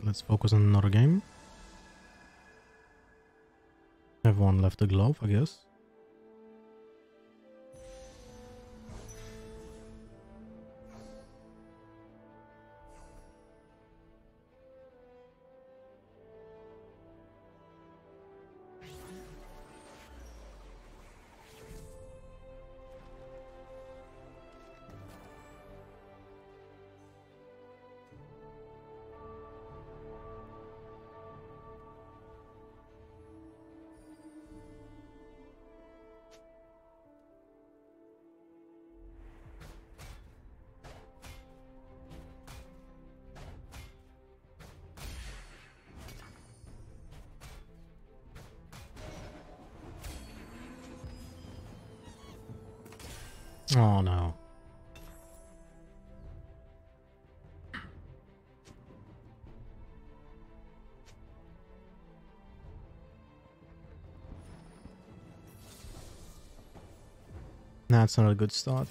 Alright, let's focus on another game. Everyone left the glove, I guess. That's not a good start.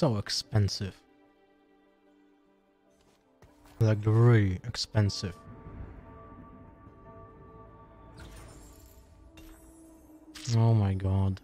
So expensive. Like really expensive. Oh my god.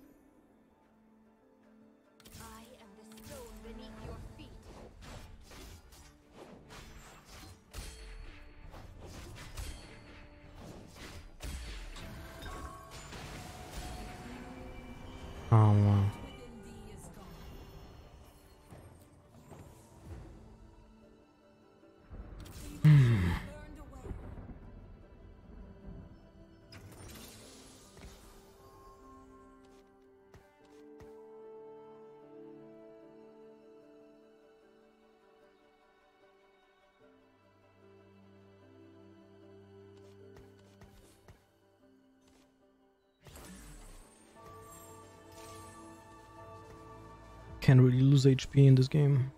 Can't really lose HP in this game.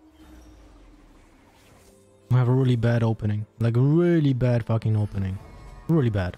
We have a really bad opening. Like really bad fucking opening. Really bad.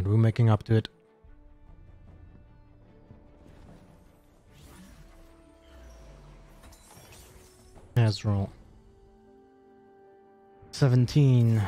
We're making up to it. Azir. 17.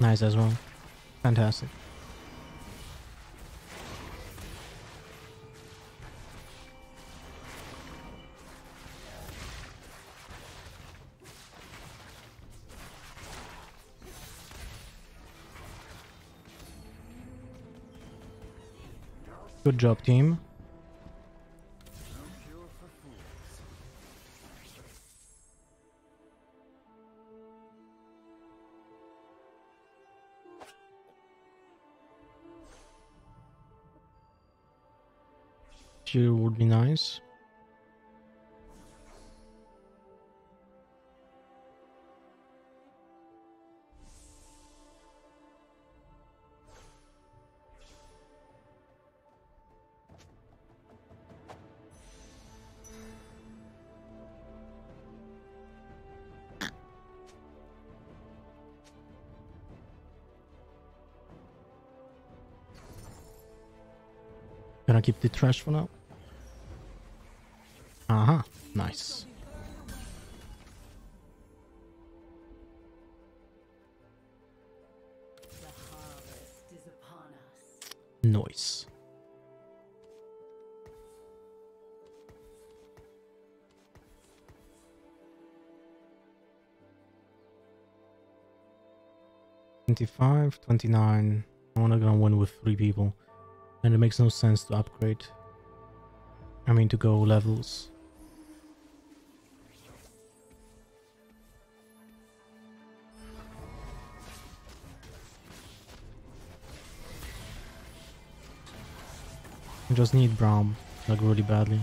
Nice as well. Fantastic. Good job, team. Be nice. Gonna keep the trash for now. 25, 29. I'm not gonna win with three people. And it makes no sense to upgrade. I mean to go levels. I just need Braum, like really badly.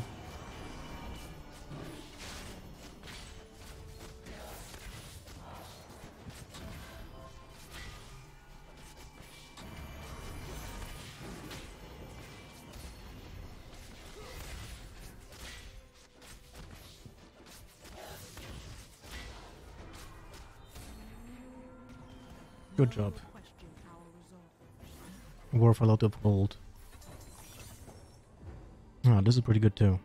Good job. Worth a lot of gold. Oh, this is pretty good too.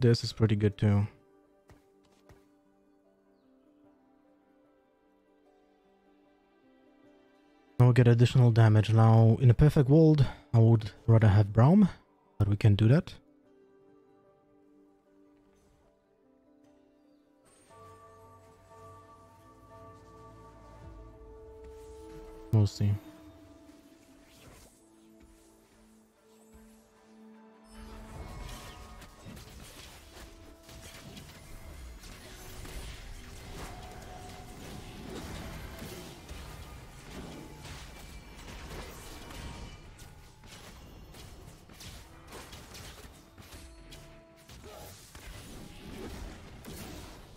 This is pretty good too. Now get additional damage. Now, in a perfect world, I would rather have Braum, but we can do that. We'll see.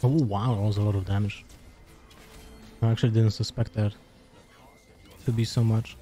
Oh wow, that was a lot of damage. I actually didn't suspect that. To be so much.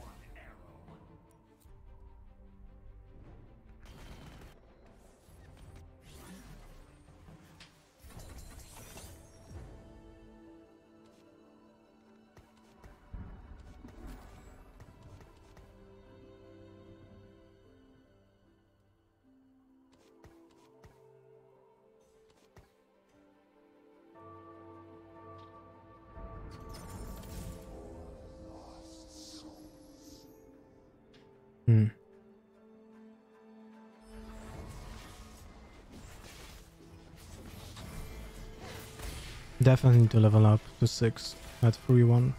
Definitely need to level up to 6 at 3-1.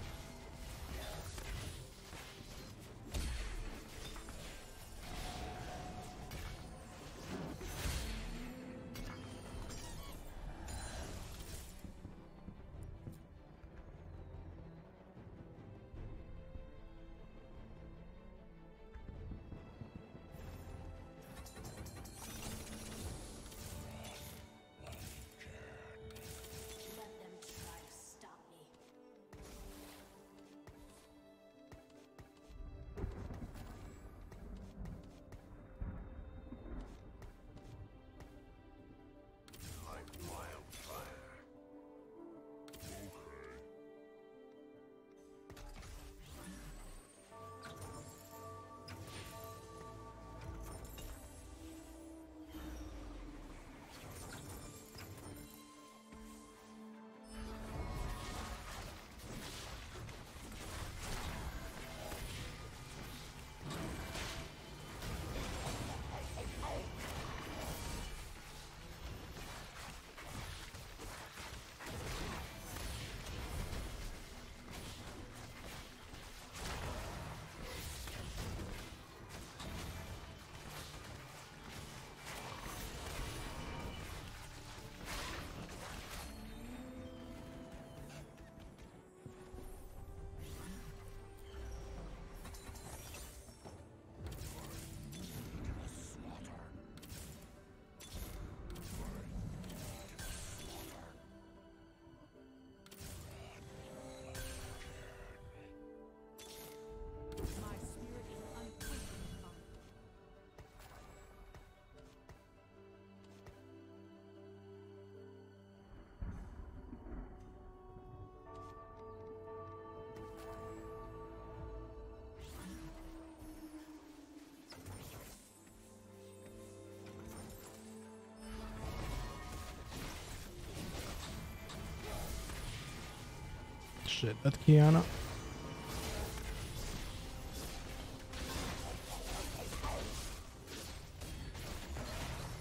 Shit, that Qiyana.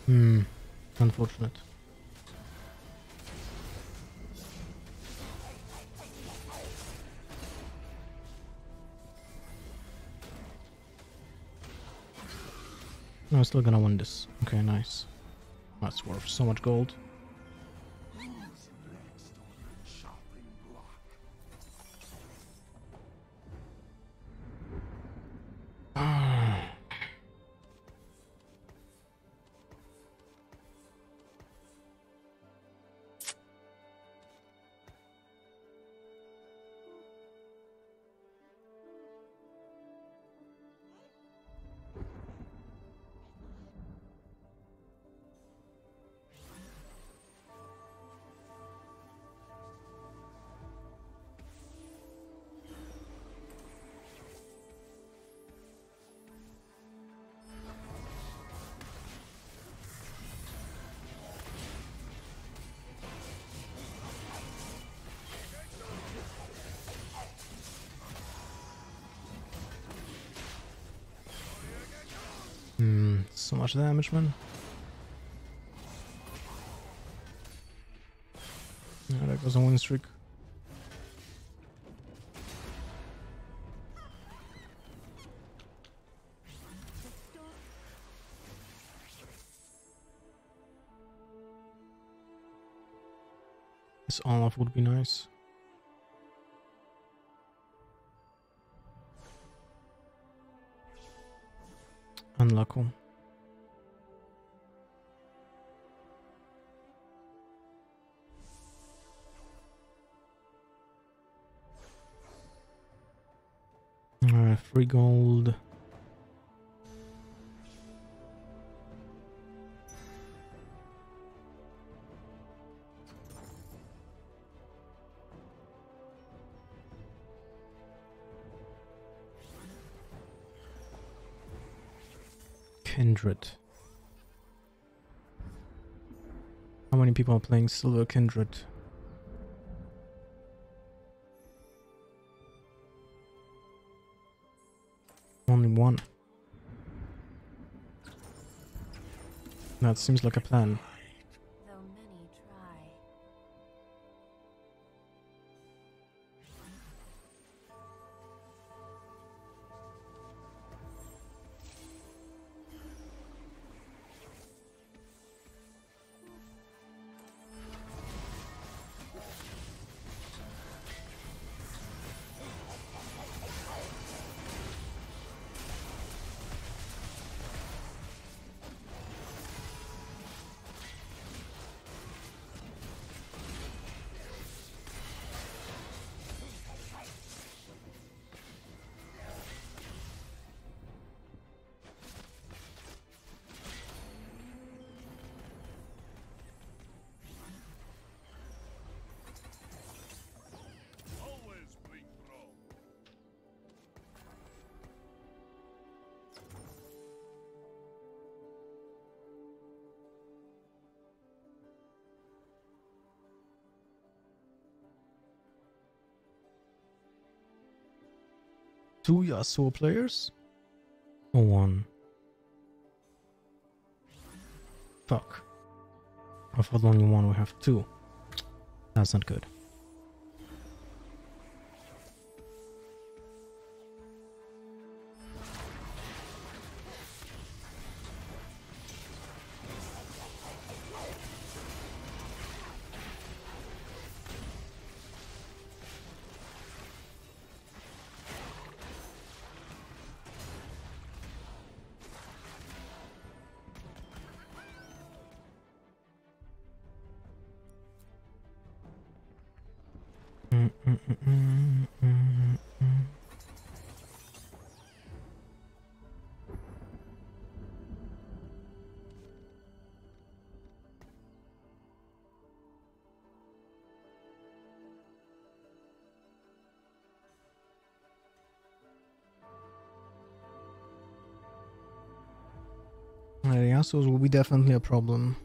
Hmm, unfortunate. I'm still gonna win this. Okay, nice. That's worth so much gold. So much damage, man. Yeah, that goes a win streak. This Olaf would be nice. Unlucky. Free gold. Kindred. How many people are playing Silver Kindred? One. That seems like a plan. Two Yasuo players? Or one? Fuck. I thought only one we have two. That's not good. Mm, mm, the Yasuos will be definitely a problem.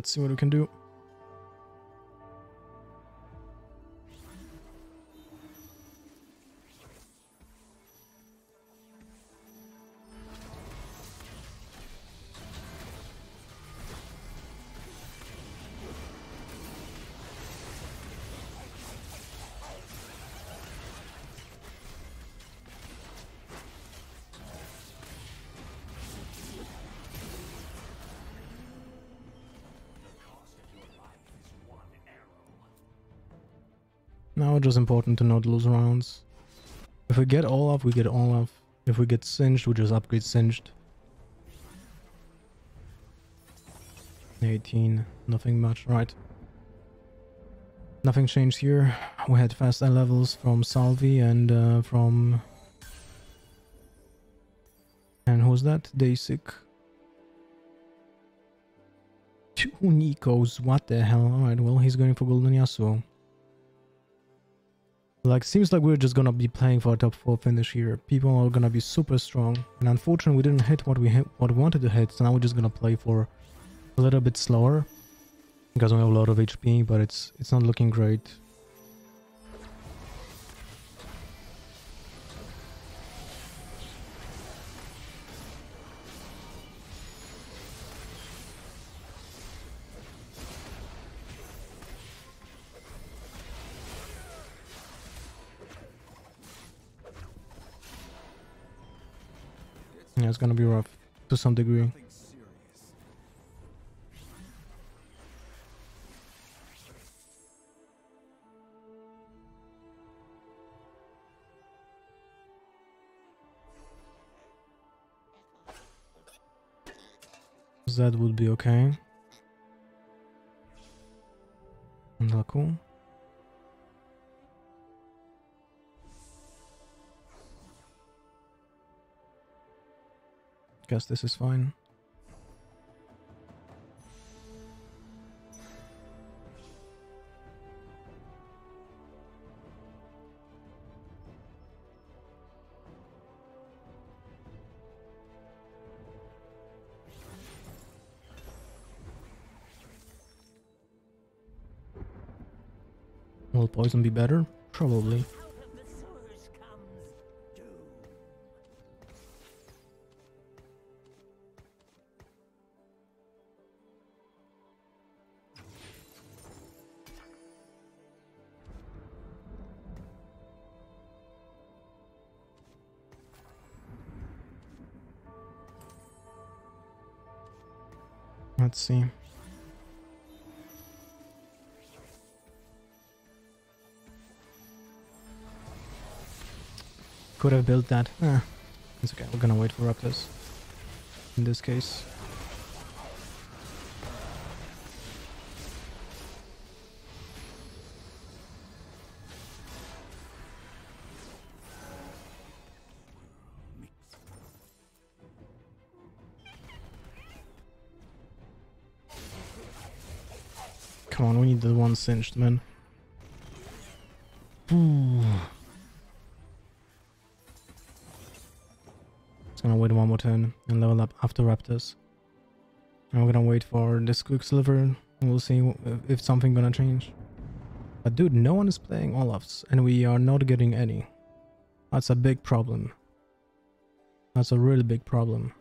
Let's see what we can do. Just important to not lose rounds. If we get Olaf, we get Olaf. If we get Singed, we just upgrade Singed. 18, nothing much, right. Nothing changed here. We had fast eye levels from Salvi and uh, from... And who's that? Dasic. Two Nikos, what the hell? Alright, well, he's going for Golden Yasuo. Like, seems like we're just gonna be playing for a top 4 finish here. People are gonna be super strong. And unfortunately, we didn't hit what we hit, what we wanted to hit, so now we're just gonna play for a little bit slower. Because we have a lot of HP, but it's it's not looking great. Gonna be rough to some degree. That would be okay. Not cool. Guess this is fine. Will poison be better? Probably. Could have built that. Eh, it's okay. We're gonna wait for Raptors. In this case. Come on, we need the one Singed, man. Ooh. Gonna wait one more turn and level up after Raptors. And we're gonna wait for this Quicksilver and we'll see if something gonna change. But dude, no one is playing Olafs and we are not getting any. That's a big problem. That's a really big problem.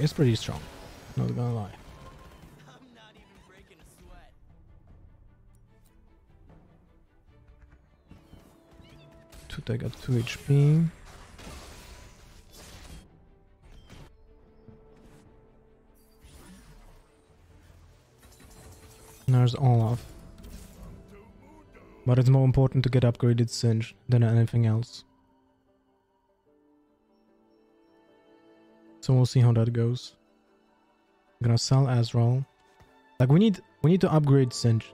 It's pretty strong. Not gonna lie. Not. To take up 2 HP. There's Olaf. But it's more important to get upgraded Singe than anything else. So we'll see how that goes. I'm gonna sell Azir. Like we need we need to upgrade Singed.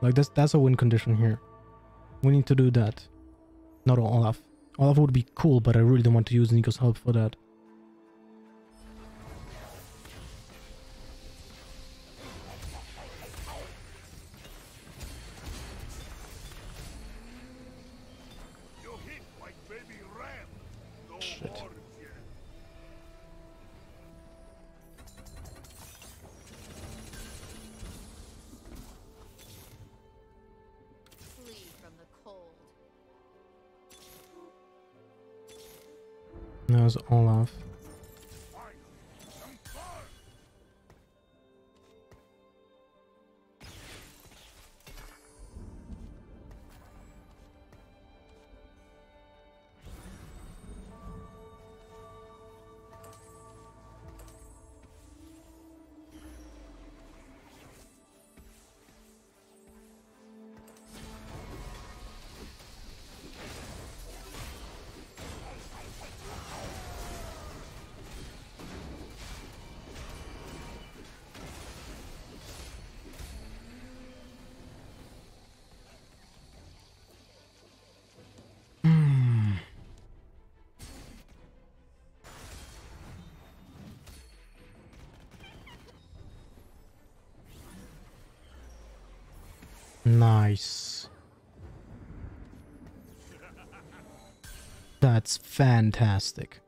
Like that's that's a win condition here. We need to do that. Not Olaf. Olaf would be cool, but I really don't want to use Nico's help for that. Was Olaf. Nice. That's fantastic.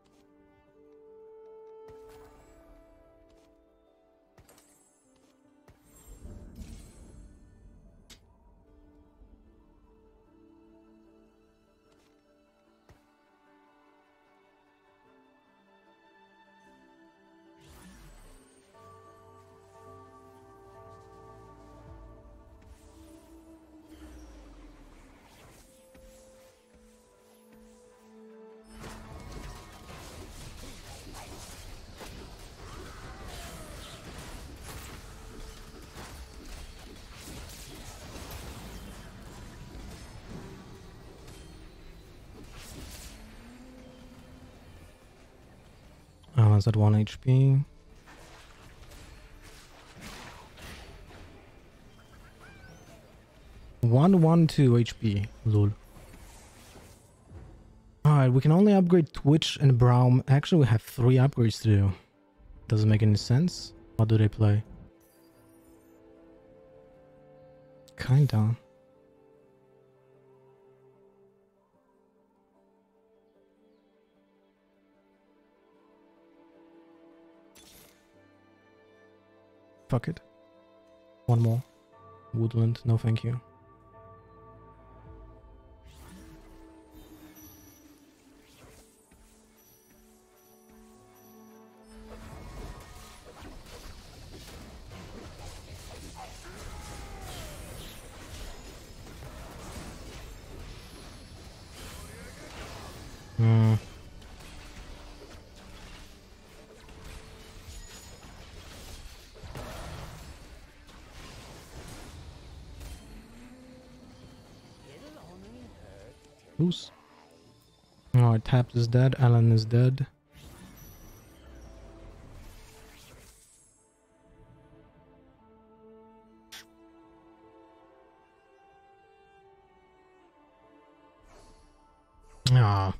At 1 HP. One one two HP. Lol. Alright, we can only upgrade Twitch and Braum. Actually, we have three upgrades to do. Doesn't make any sense. What do they play? Kinda. Fuck it. One more. Woodland, no thank you. Taps is dead. Alan is dead. Ah.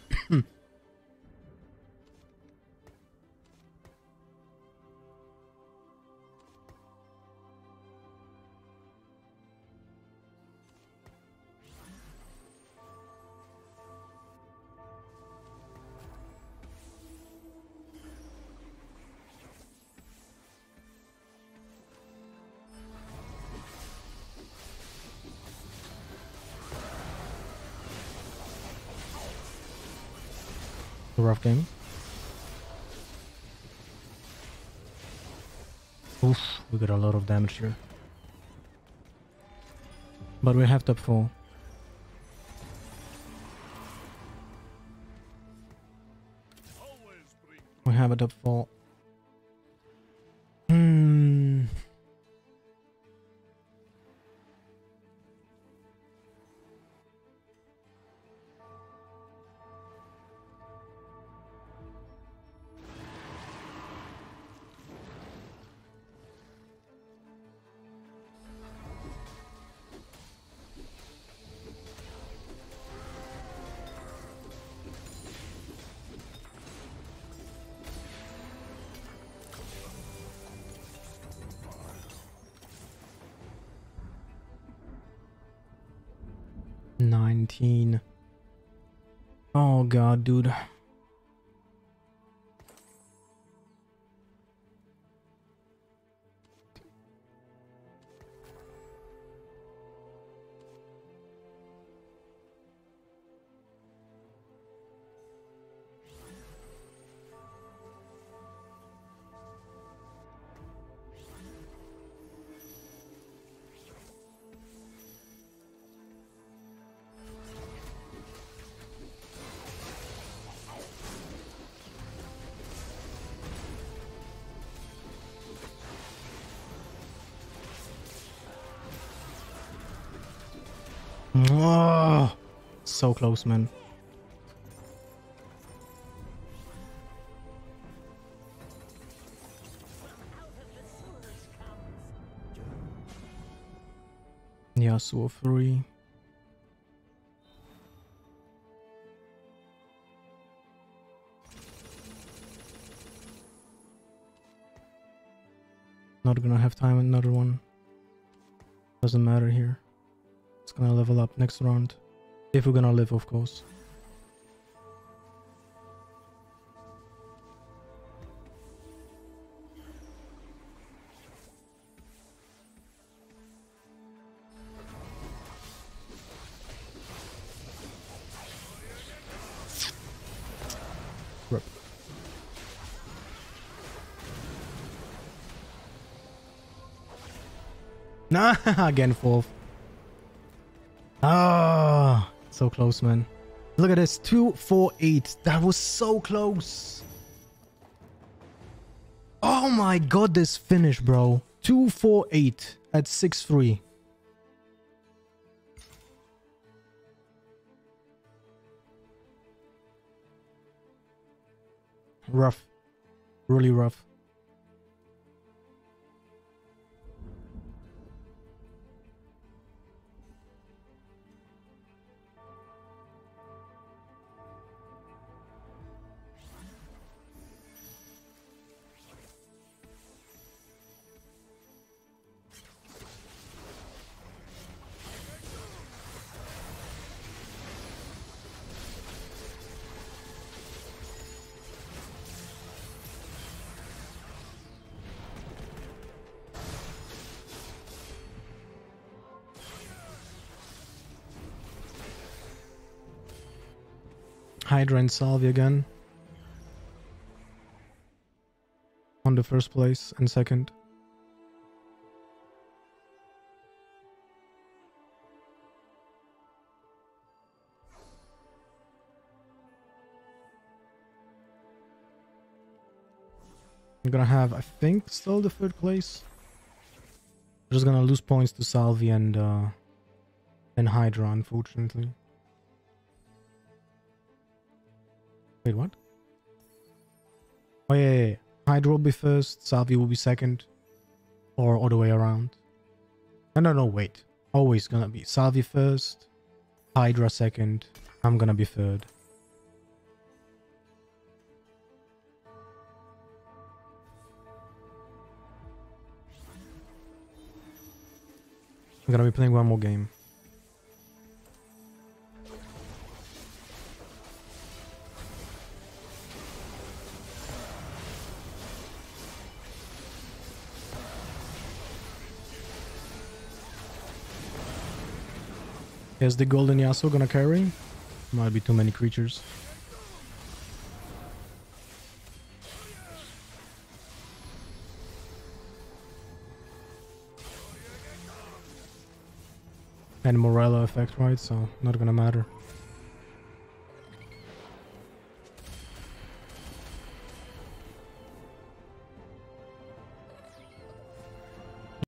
Rough game. Oof, we got a lot of damage here. But we have top 4. We have a top 4. Oh god, dude. So close, man. Yasuo 3. Not gonna have time another one. Doesn't matter here. It's gonna level up next round. If we're gonna live, of course. Nah, again fourth. So close, man. Look at this, 248. That was so close. Oh my god, this finish, bro. 248 at 6-3. Rough. Really rough. Hydra and Salvi again. On the first place and second. I'm gonna have, I think, still the third place. Just gonna lose points to Salvi and uh, and Hydra, unfortunately. Wait, what? Oh, yeah, yeah, yeah. Hydra will be first, Salvi will be second, or all the way around. No, no, no, wait. Always gonna be Salvi first, Hydra second, I'm gonna be third. I'm gonna be playing one more game. Is the golden Yasuo gonna carry? Might be too many creatures. And Morello effect, right? So not gonna matter.